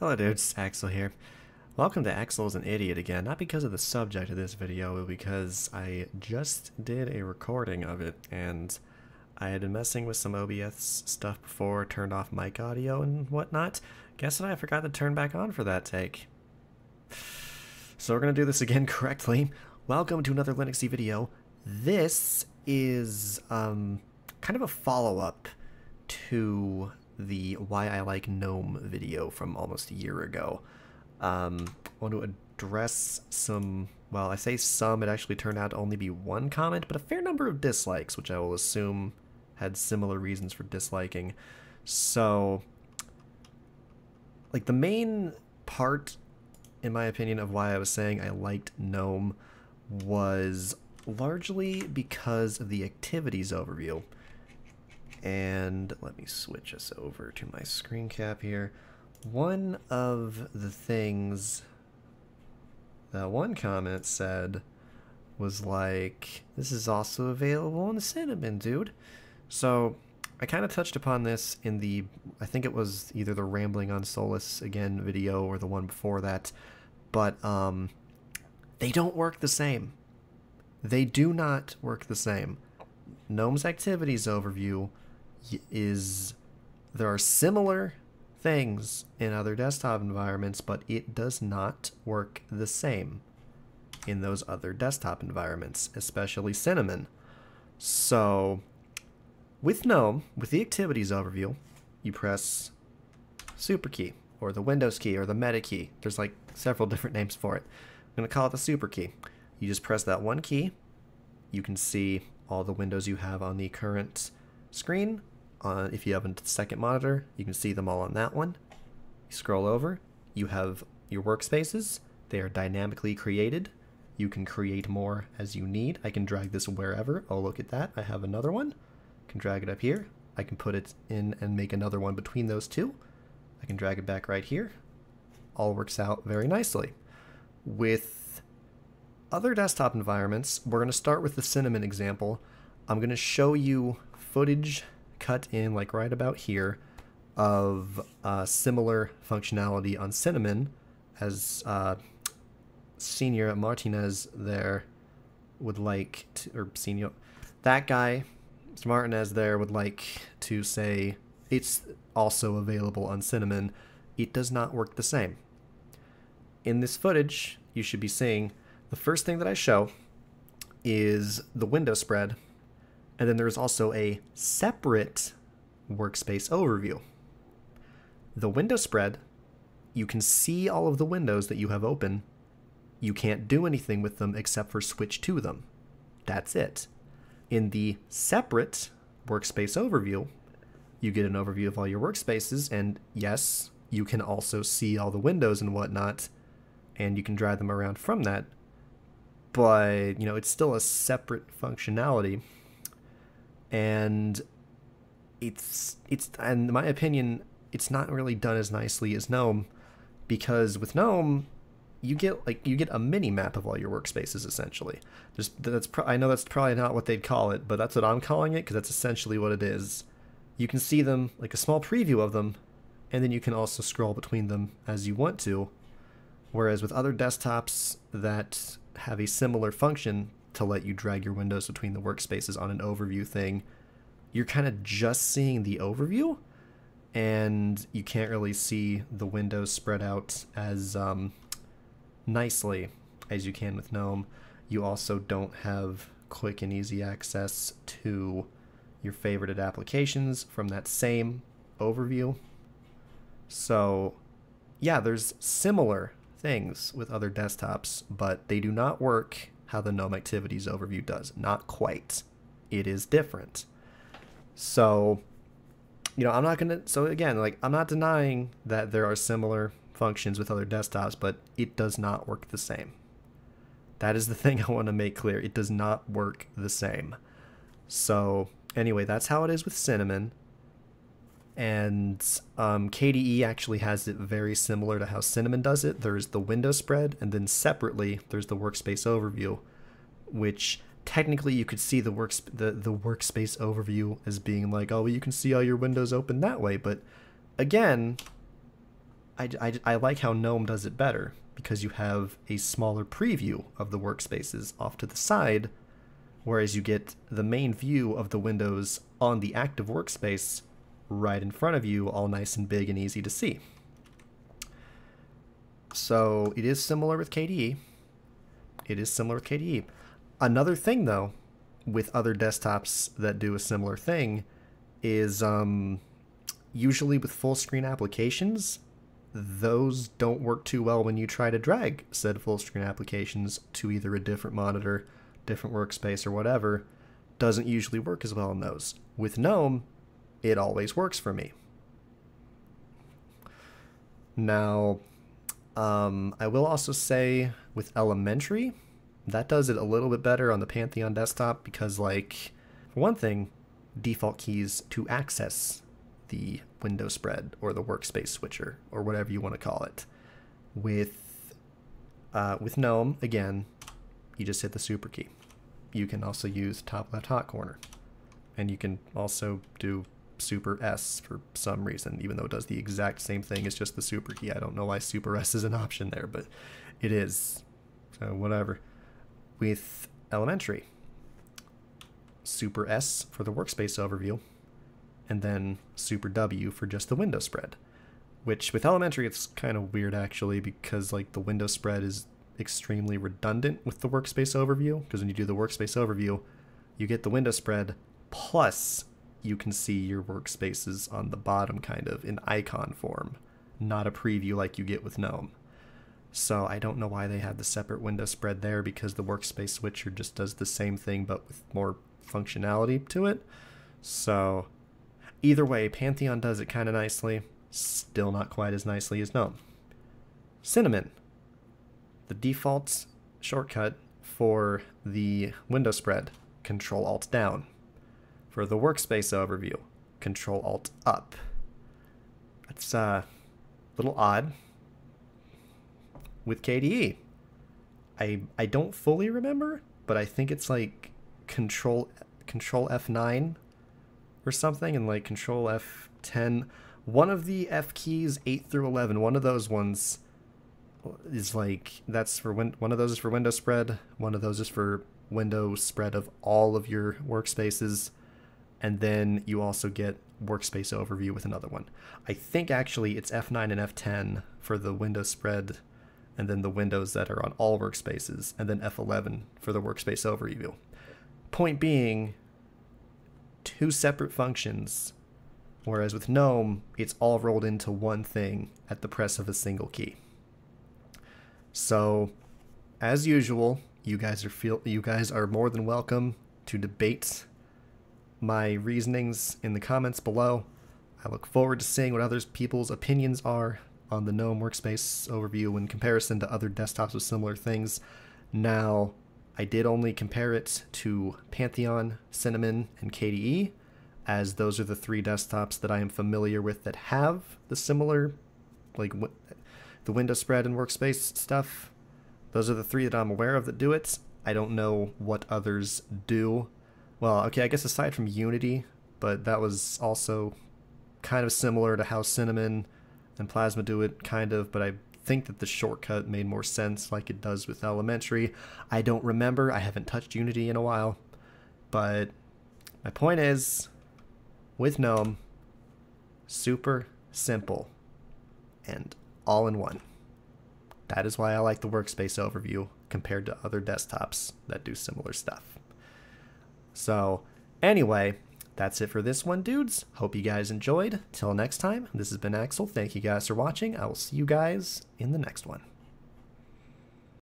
Hello dudes, Akzel here. Welcome to Akzel's an Idiot again, not because of the subject of this video, but because I just did a recording of it, and I had been messing with some OBS stuff before, turned off mic audio and whatnot. Guess what I forgot to turn back on for that take. So we're to do this again correctly. Welcome to another Linuxy video. This is um, kind of a follow-up to the Why I Like GNOME video from almost a year ago. Um, I want to address some, well, I say some, it actually turned out to only be one comment, but a fair number of dislikes, which I will assume had similar reasons for disliking. So, like, the main part, in my opinion, of why I was saying I liked GNOME was largely because of the activities overview and let me switch us over to my screen cap here. One of the things that one comment said was like, this is also available in the Cinnamon, dude. So I kind of touched upon this in the, I think it was either the Rambling on Solus again video or the one before that, but um, they don't work the same. They do not work the same. Gnome's activities overview is there are similar things in other desktop environments, but it does not work the same in those other desktop environments, especially Cinnamon. So with GNOME, with the activities overview, you press super key or the Windows key or the meta key. There's like several different names for it. I'm going to call it the super key. You just press that one key. You can see all the windows you have on the current screen. Uh, if you have a second monitor, you can see them all on that one. You scroll over, you have your workspaces. They are dynamically created. You can create more as you need. I can drag this wherever. Oh, look at that. I have another one. I can drag it up here. I can put it in and make another one between those two. I can drag it back right here. All works out very nicely. With other desktop environments, we're going to start with the Cinnamon example. I'm going to show you footage cut in like right about here of uh, similar functionality on Cinnamon as uh, Senior Martinez there would like to, or Senior, that guy, Mr. Martinez there would like to say it's also available on Cinnamon. It does not work the same. In this footage, you should be seeing the first thing that I show is the window spread and then there's also a separate workspace overview. The window spread, you can see all of the windows that you have open. You can't do anything with them except for switch to them. That's it. In the separate workspace overview, you get an overview of all your workspaces, and yes, you can also see all the windows and whatnot, and you can drag them around from that. But, you know, it's still a separate functionality and it's it's in my opinion it's not really done as nicely as gnome because with gnome you get like you get a mini map of all your workspaces essentially. Just that's i know that's probably not what they'd call it but that's what i'm calling it because that's essentially what it is. You can see them like a small preview of them and then you can also scroll between them as you want to. Whereas with other desktops that have a similar function to let you drag your windows between the workspaces on an overview thing, you're kind of just seeing the overview and you can't really see the windows spread out as um, nicely as you can with GNOME. You also don't have quick and easy access to your favorited applications from that same overview. So, yeah, there's similar things with other desktops, but they do not work how the GNOME activities overview does. Not quite. It is different. So, you know, I'm not going to, so again, like, I'm not denying that there are similar functions with other desktops, but it does not work the same. That is the thing I want to make clear. It does not work the same. So, anyway, that's how it is with Cinnamon. And um, KDE actually has it very similar to how Cinnamon does it. There's the window spread, and then separately, there's the workspace overview, which technically you could see the the, the workspace overview as being like, oh, well, you can see all your windows open that way. But again, I, I, I like how GNOME does it better because you have a smaller preview of the workspaces off to the side, whereas you get the main view of the windows on the active workspace right in front of you, all nice and big and easy to see. So it is similar with KDE. It is similar with KDE. Another thing, though, with other desktops that do a similar thing is um, usually with full screen applications, those don't work too well when you try to drag said full screen applications to either a different monitor, different workspace, or whatever. Doesn't usually work as well in those. With GNOME, it always works for me. Now, um, I will also say with Elementary, that does it a little bit better on the Pantheon desktop because, like, for one thing, default keys to access the window spread or the workspace switcher or whatever you want to call it. With uh, with GNOME, again, you just hit the super key. You can also use top left hot corner. And you can also do super S for some reason, even though it does the exact same thing as just the super key. I don't know why super S is an option there, but it is. So whatever. With elementary, super S for the workspace overview, and then super W for just the window spread. Which with elementary it's kind of weird actually because like the window spread is extremely redundant with the workspace overview because when you do the workspace overview, you get the window spread plus you can see your workspaces on the bottom kind of in icon form, not a preview like you get with GNOME. So I don't know why they have the separate window spread there because the workspace switcher just does the same thing but with more functionality to it. So either way, Pantheon does it kind of nicely, still not quite as nicely as GNOME. Cinnamon, the default shortcut for the window spread, Control Alt down. For the workspace overview, Control Alt up. That's uh, a little odd. With KDE, I I don't fully remember, but I think it's like Control Control F9 or something, and like Control F10. One of the F keys, 8 through 11, one of those ones is like that's for win- one of those is for window spread, one of those is for window spread of all of your workspaces and then you also get workspace overview with another one. I think actually it's F9 and F10 for the Windows spread, and then the windows that are on all workspaces, and then F11 for the workspace overview. Point being, two separate functions, whereas with GNOME, it's all rolled into one thing at the press of a single key. So, as usual, you guys are feel you guys are more than welcome to debate my reasonings in the comments below. I look forward to seeing what other people's opinions are on the GNOME workspace overview in comparison to other desktops with similar things. Now, I did only compare it to Pantheon, Cinnamon, and KDE, as those are the three desktops that I am familiar with that have the similar, like the window spread and workspace stuff. Those are the three that I'm aware of that do it. I don't know what others do. Well, okay, I guess aside from Unity, but that was also kind of similar to how Cinnamon and Plasma do it, kind of, but I think that the shortcut made more sense like it does with Elementary. I don't remember, I haven't touched Unity in a while, but my point is, with GNOME, super simple and all in one. That is why I like the workspace overview compared to other desktops that do similar stuff. So, anyway, that's it for this one, dudes. Hope you guys enjoyed. Till next time, this has been Akzel. Thank you guys for watching. I will see you guys in the next one.